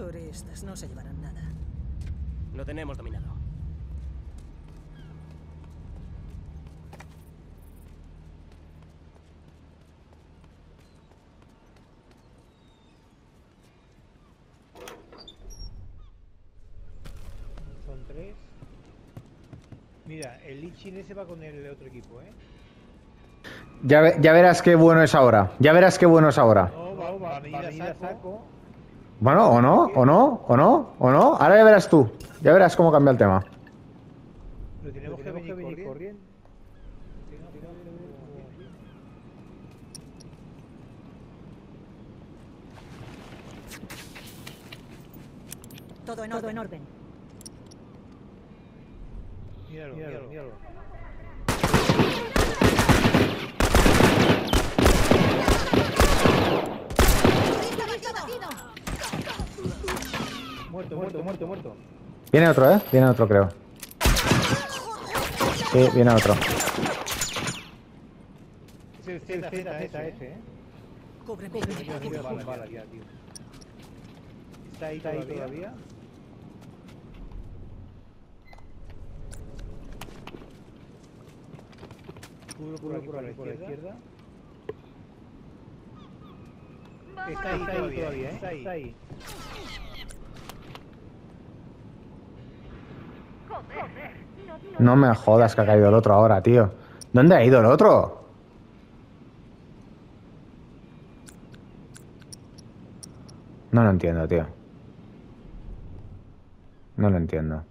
Turistas no se llevarán nada. Lo tenemos dominado. Son tres. Mira, el Lichin ese va con el otro equipo, ¿eh? Ya, ve- ya verás qué bueno es ahora. Ya verás qué bueno es ahora. No, va, va, va, venir a saco. Bueno, o no, o no, o no, o no. Ahora ya verás tú. Ya verás cómo cambia el tema. Pero tenemos, que venir, corriendo. Todo en Todo orden. en orden. Míralo, míralo, míralo. Muerto, muerto, muerto, muerto. Viene otro, ¿eh? Viene otro, creo. Sí, viene otro. Es el Z, Z, Z, ese, ¿eh? Ya, ya, tío. Está ahí todavía. Cubro por aquí, por la izquierda. Está ahí, está ahí todavía, ¿eh? Está ahí. Está ahí. No me jodas que ha caído el otro ahora, tío. ¿Dónde ha ido el otro? No lo entiendo, tío. No lo entiendo.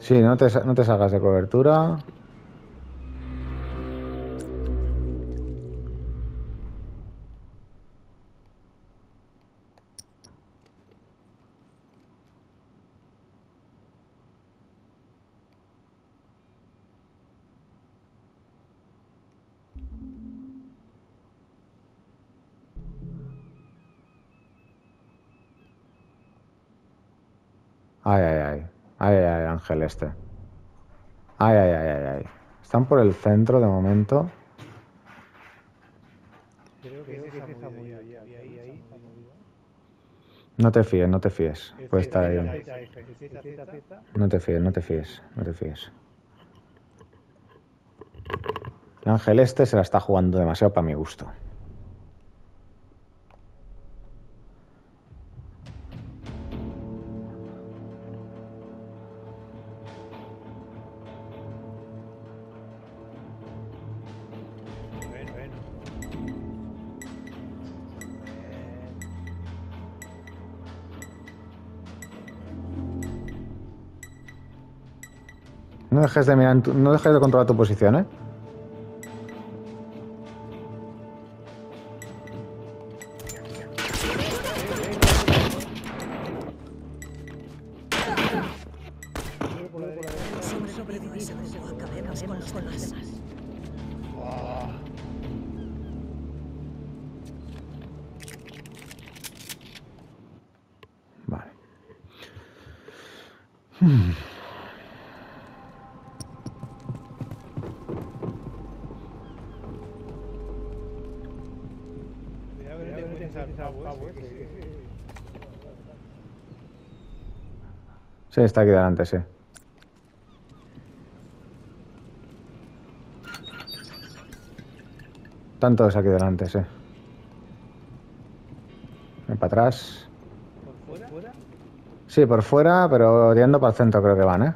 Sí, no te, no te salgas de cobertura. Ay, ay, ay. Ay, ay, ay, Ángel este. Ay, ay, ay, ay, ay. Están por el centro de momento. Creo que. No te fíes, no te fíes. Puede estar ahí. No te fíes, no te fíes, no te fíes. El Ángel este se la está jugando demasiado para mi gusto. No dejes de mirar, tu- no dejes de controlar tu posición, ¿eh? Vale. Cuidado Sí, está aquí delante, sí. Tanto es aquí delante, sí. Ven para atrás. ¿Por fuera? Sí, por fuera, pero tirando para el centro creo que van, ¿eh?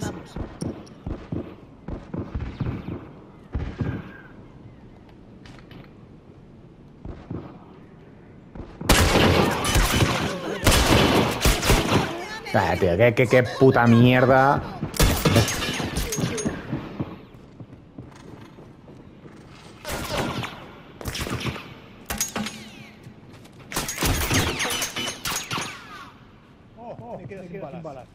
Vamos. Ah, tío, qué, qué, qué puta mierda. Oh, oh, me quedo sin balas.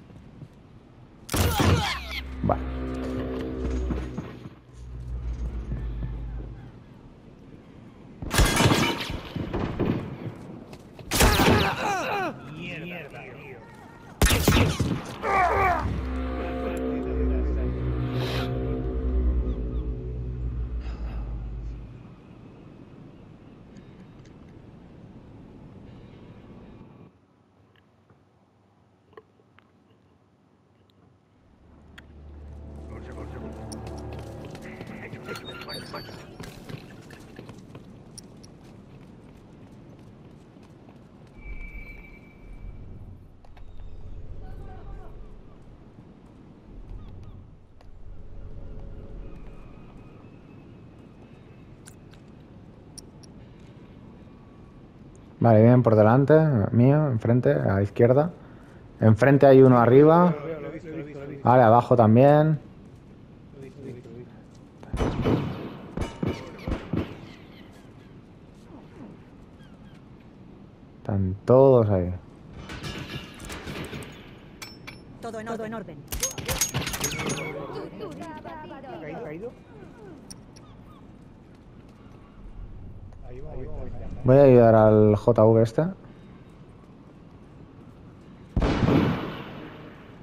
Vale, bien por delante, mío, enfrente, a la izquierda. Enfrente hay uno arriba. Vale, abajo también. Lo he visto, lo he visto, lo he visto. Están todos ahí. Todo en Todo en orden. Voy a ayudar al JV este.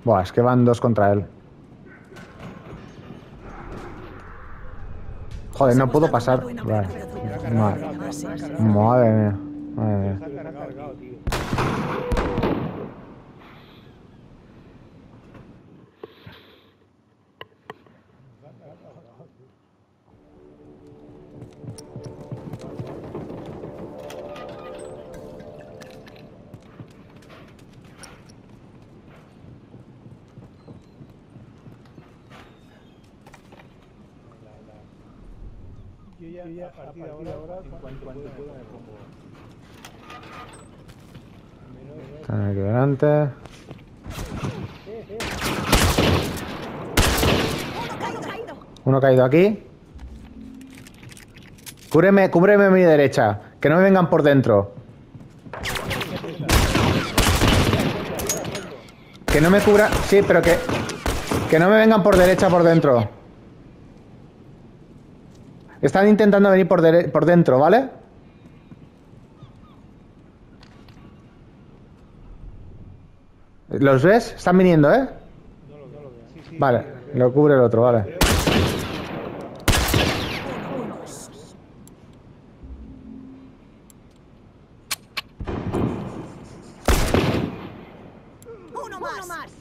Buah, es que van dos contra él. Joder, no puedo pasar. Vale. Madre, madre mía. Madre mía. Yo ya, yo ya a partir de ahora, en cuanto pueda, me pongo. Menos- Están aquí delante. ¡Caído, caído! Uno caído aquí. Cúbreme, cúbreme a mi derecha. Que no me vengan por dentro. Que no me cubra. Sí, pero que. Que no me vengan por derecha por dentro. Están intentando venir por, por dentro, ¿vale? ¿Los ves? Están viniendo, ¿eh? No lo veo. Sí, sí, Vale, lo cubre el otro, vale. Uno más. ¡Uno más!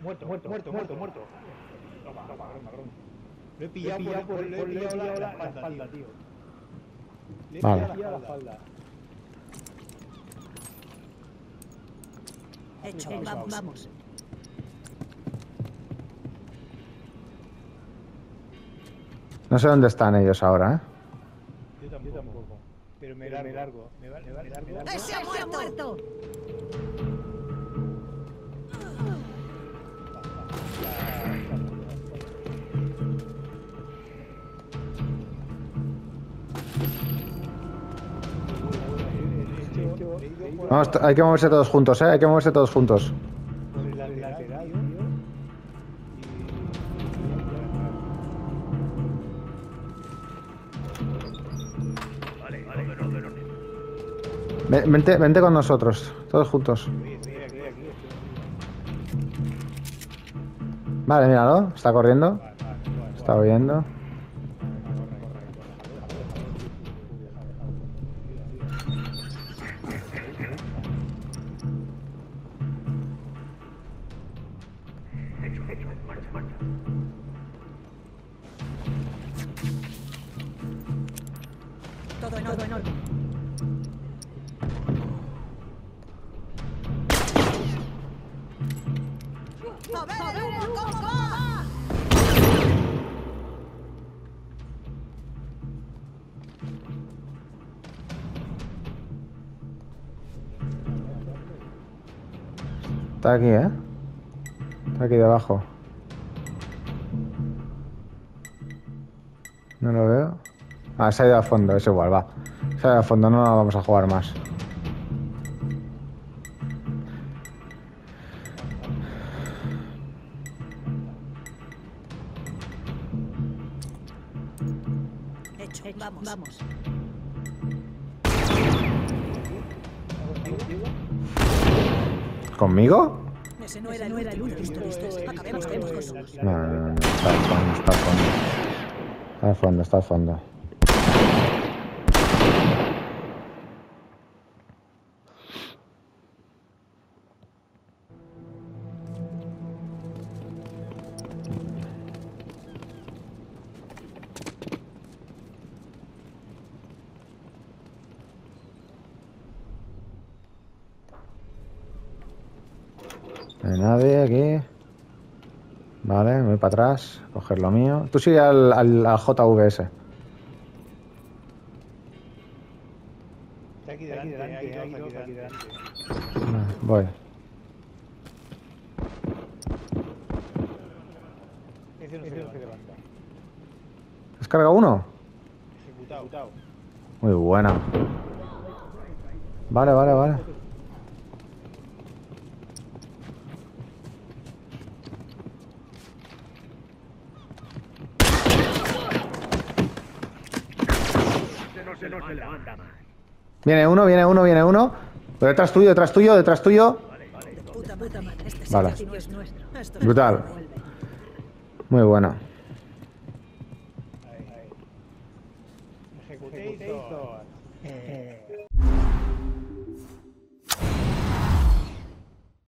Muerto, muerto, muerto, muerto, muerto. Marrón. Lo he pillado, por, por, le he pillado la, la espalda, tío. Le he Vale. pillado la espalda. Hecho, vamos. vamos. No sé dónde están ellos ahora, ¿eh? Yo tampoco. Yo tampoco. Pero me largo. Me largo. Me, va- me, va- me largo. ¡Ese ha ¡Se ha muerto! Vamos, hay que moverse todos juntos, ¿eh? Hay que moverse todos juntos. Vente, vente con nosotros, todos juntos. Vale, míralo, está corriendo. Está oyendo. Está aquí, ¿eh? Está aquí debajo. No lo veo. Ah, se ha ido a fondo, es igual, va. Se ha ido a fondo, no vamos a jugar más. Vamos. ¿Conmigo? Ese no era no el era el último. listo. Acabemos con no, no, no, está al fondo, está al fondo. Está al fondo, está al fondo. No hay nadie aquí. Vale, me voy para atrás. Coger lo mío. Tú sigue al, al, al JVS. Está aquí delante, aquí delante. Voy. Ese no se levanta. ¿Has cargado uno? Ejecutado. Muy buena. Vale, vale, vale. Viene uno, viene uno, viene uno. Pero detrás tuyo, detrás tuyo, detrás tuyo. Puta, puta madre. Este Vale. sitio es nuestro. Esto es Brutal. Muy buena.